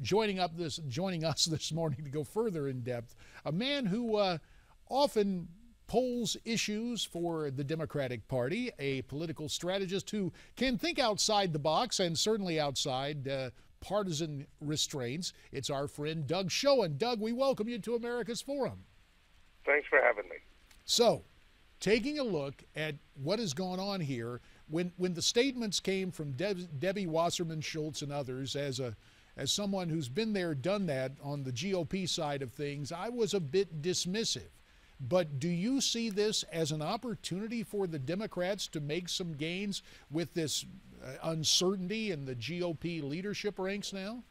joining up this joining us this morning to go further in depth. A man who uh, often polls issues for the Democratic Party, a political strategist who can think outside the box and certainly outside uh, partisan restraints. It's our friend Doug Schoen. Doug, we welcome you to America's Forum. Thanks for having me. So, taking a look at what has gone on here, when when the statements came from Deb, Debbie Wasserman Schultz and others as a as someone who's been there, done that on the GOP side of things, I was a bit dismissive. But do you see this as an opportunity for the Democrats to make some gains with this uh, uncertainty in the GOP leadership ranks now?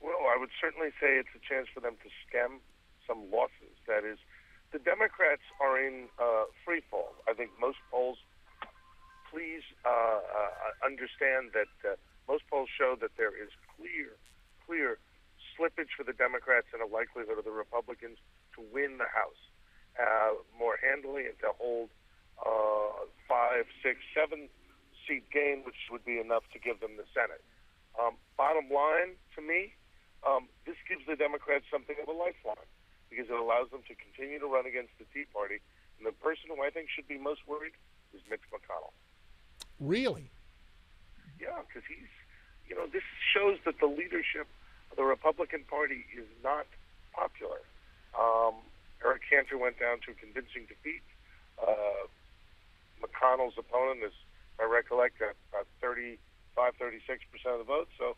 Well, I would certainly say it's a chance for them to stem some losses. That is, the Democrats are in uh, free fall. I think most polls, please uh, uh, understand that uh, most polls show that there is clear clear slippage for the Democrats and a likelihood of the Republicans to win the House uh, more handily and to hold uh, five, six, seven seat game, which would be enough to give them the Senate. Um, bottom line, to me, um, this gives the Democrats something of a lifeline because it allows them to continue to run against the Tea Party. And the person who I think should be most worried is Mitch McConnell. Really? Yeah, because he's you know, this shows that the leadership of the Republican Party is not popular. Um, Eric Cantor went down to a convincing defeat. Uh, McConnell's opponent is, I recollect, at about 35, 36 percent of the vote. So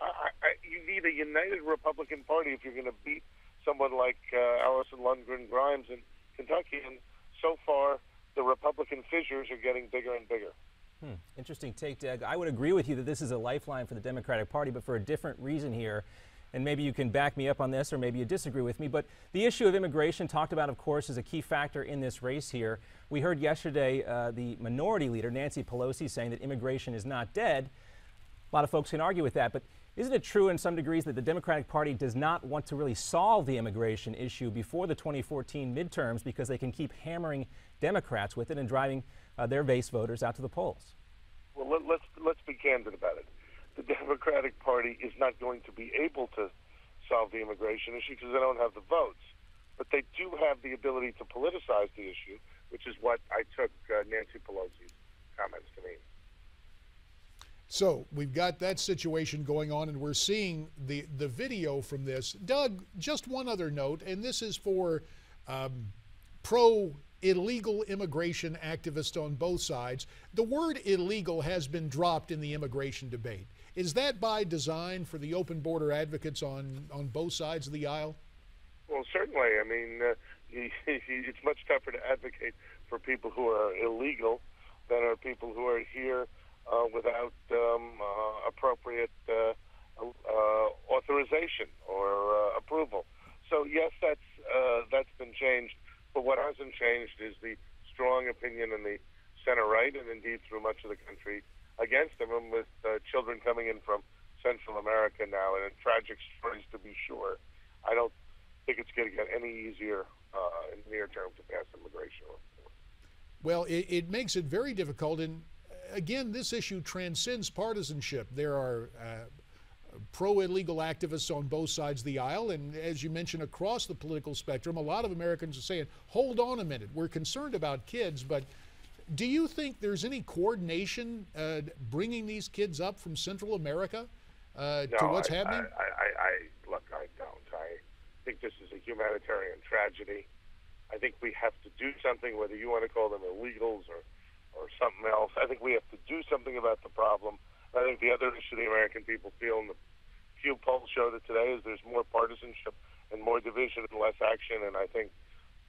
I, I, you need a united Republican Party if you're going to beat someone like uh, Alison Lundergan Grimes in Kentucky. And so far, the Republican fissures are getting bigger and bigger. Hmm. Interesting take, Doug. I would agree with you that this is a lifeline for the Democratic Party, but for a different reason here. And maybe you can back me up on this, or maybe you disagree with me. But the issue of immigration, talked about, of course, is a key factor in this race here. We heard yesterday uh, the minority leader, Nancy Pelosi, saying that immigration is not dead. A lot of folks can argue with that, but isn't it true in some degrees that the Democratic Party does not want to really solve the immigration issue before the 2014 midterms because they can keep hammering Democrats with it and driving uh, their base voters out to the polls? Well, let, let's let's be candid about it. The Democratic Party is not going to be able to solve the immigration issue because they don't have the votes, but they do have the ability to politicize the issue, which is what I took uh, Nancy Pelosi's comments to mean. So we've got that situation going on, and we're seeing the the video from this. Doug, just one other note, and this is for um, pro illegal immigration activists on both sides. The word illegal has been dropped in the immigration debate. Is that by design for the open border advocates on, on both sides of the aisle? Well, certainly. I mean, uh, it's much tougher to advocate for people who are illegal than are people who are here uh, without um, uh, appropriate uh, uh, authorization or uh, approval. So yes, that's that's been changed. But what hasn't changed is the strong opinion in the center right, and indeed through much of the country, against them, and with uh, children coming in from Central America now, and tragic stories to be sure. I don't think it's going to get any easier uh, in the near term to pass immigration reform. Well, it, it makes it very difficult, and again, this issue transcends partisanship. There are uh, pro illegal activists on both sides of the aisle. And as you mentioned, across the political spectrum, a lot of Americans are saying, hold on a minute, we're concerned about kids, but do you think there's any coordination uh, bringing these kids up from Central America uh, no, to what's I, happening? I, I, I, look, I don't. I think this is a humanitarian tragedy. I think we have to do something, whether you want to call them illegals or, or something else. I think we have to do something about the problem. I think the other issue the American people feel, and the few polls show that today, is there's more partisanship and more division and less action. And I think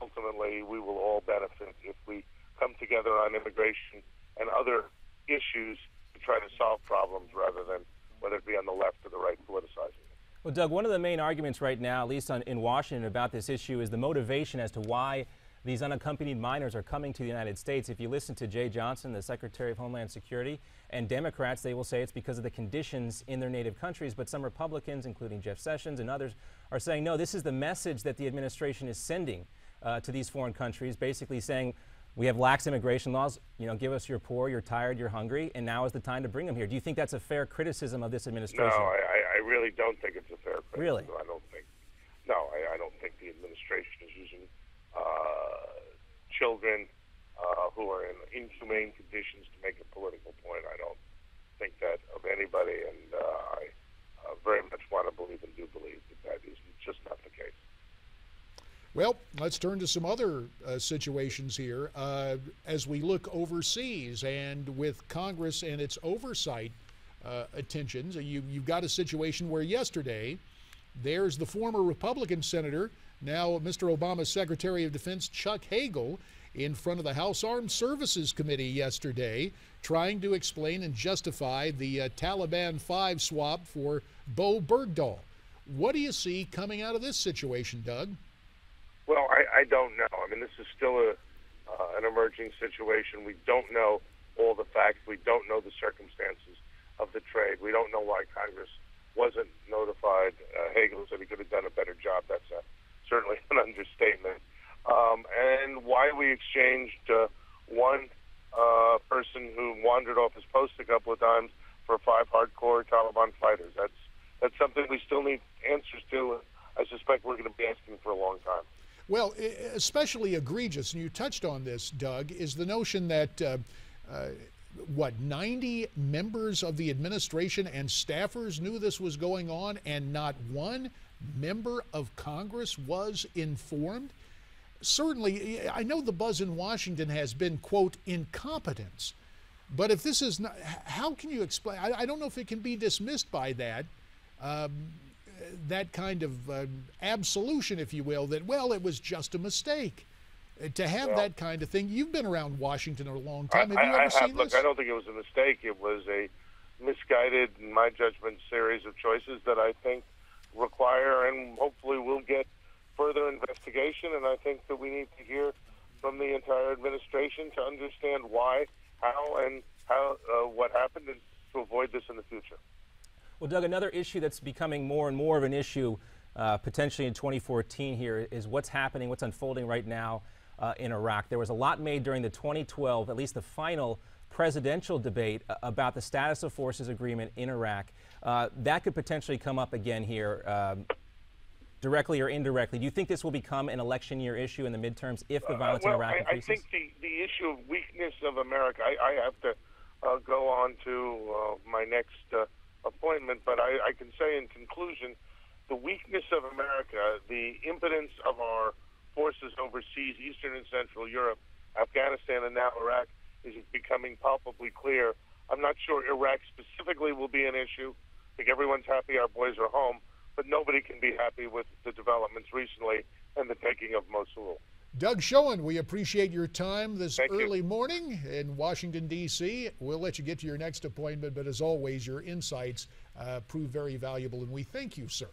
ultimately we will all benefit if we come together on immigration and other issues to try to solve problems rather than whether it be on the left or the right politicizing. Well, Doug, one of the main arguments right now, at least on, in Washington, about this issue is the motivation as to why these unaccompanied minors are coming to the United States. If you listen to Jeh Johnson, the Secretary of Homeland Security, and Democrats, they will say it's because of the conditions in their native countries. But some Republicans, including Jeff Sessions and others, are saying, no, this is the message that the administration is sending uh, to these foreign countries, basically saying, we have lax immigration laws. You know, give us your poor, you're tired, you're hungry, and now is the time to bring them here. Do you think that's a fair criticism of this administration? No, I, I I really don't think it's a fair criticism. Really? I don't think. No, I, I don't think the administration children uh, who are in inhumane conditions to make a political point. I don't think that of anybody, and uh, I uh, very much want to believe and do believe that that is just not the case. Well, let's turn to some other uh, situations here. Uh, as we look overseas and with Congress and its oversight uh, attentions, you, you've got a situation where yesterday there's the former Republican senator, now Mr. Obama's Secretary of Defense Chuck Hagel, in front of the House Armed Services Committee yesterday, trying to explain and justify the uh, Taliban 5 swap for Bowe Bergdahl. What do you see coming out of this situation, Doug? Well, I, I don't know. I mean, this is still a uh, an emerging situation. We don't know all the facts. We don't know the circumstances of the trade. We don't know why Congress wasn't notified. Uh, Hagel said he could have done a better job. That's a, certainly an understatement. Um, and why we exchanged uh, one uh, person who wandered off his post a couple of times for five hardcore Taliban fighters. That's that's something we still need answers to. I suspect we're going to be asking for a long time. Well, especially egregious, and you touched on this, Doug, is the notion that uh, uh, what 90 members of the administration and staffers knew this was going on, and not one member of Congress was informed. Certainly, I know the buzz in Washington has been quote incompetence, but if this is not, how can you explain? I, I don't know if it can be dismissed by that. Um, that kind of uh, absolution, if you will, that, well, it was just a mistake. Uh, to have well, that kind of thing, you've been around Washington a long time. Have I, you ever I seen have, this? I don't think it was a mistake. It was a misguided, in my judgment, series of choices that I think require and hopefully we'll get further investigation. And I think that we need to hear from the entire administration to understand why, how, and how uh, what happened, and to avoid this in the future. Well, Doug, another issue that's becoming more and more of an issue uh, potentially in 2014 here is what's happening, what's unfolding right now uh, in Iraq. There was a lot made during the 2012, at least the final presidential debate uh, about the status of forces agreement in Iraq. Uh, that could potentially come up again here. Um, directly or indirectly, do you think this will become an election year issue in the midterms if the violence well, in Iraq I, increases? I think the, the issue of weakness of America, I, I have to uh, go on to uh, my next uh, appointment, but I, I can say in conclusion, the weakness of America, the impotence of our forces overseas, Eastern and Central Europe, Afghanistan, and now Iraq, is becoming palpably clear. I'm not sure Iraq specifically will be an issue. I think everyone's happy our boys are home, but nobody can be happy with the developments recently and the taking of Mosul. Doug Schoen, we appreciate your time this Thank early you. morning in Washington, D.C. We'll let you get to your next appointment, but as always, your insights uh, prove very valuable, and we thank you, sir.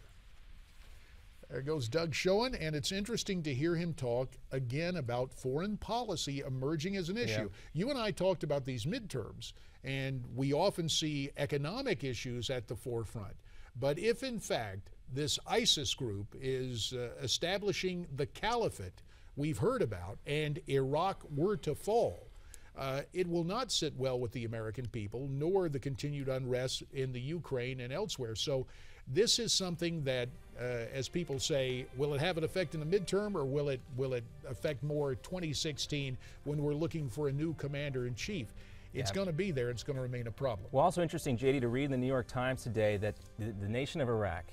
There goes Doug Schoen, and it's interesting to hear him talk again about foreign policy emerging as an issue. Yeah. You and I talked about these midterms, and we often see economic issues at the forefront. But if, in fact, this ISIS group is uh, establishing the caliphate we've heard about and Iraq were to fall, uh, it will not sit well with the American people, nor the continued unrest in the Ukraine and elsewhere. So, this is something that, uh, as people say, will it have an effect in the midterm, or will it will it affect more 2016 when we're looking for a new commander in chief? It's yeah. going to be there. It's going to remain a problem. Well, also interesting, JD, to read in the New York Times today that the, the nation of Iraq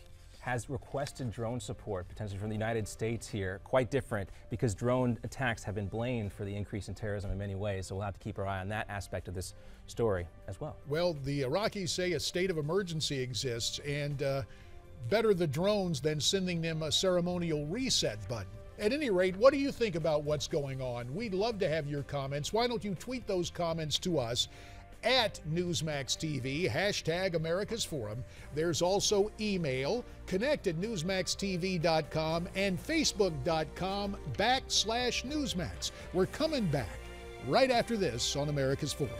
has requested drone support, potentially from the United States here. Quite different because drone attacks have been blamed for the increase in terrorism in many ways. So we'll have to keep our eye on that aspect of this story as well. Well, the Iraqis say a state of emergency exists, and uh, better the drones than sending them a ceremonial reset button. At any rate, what do you think about what's going on? We'd love to have your comments. Why don't you tweet those comments to us at Newsmax TV, hashtag America's Forum. There's also email, connect at newsmaxtv.com and facebook.com backslash Newsmax. We're coming back right after this on America's Forum.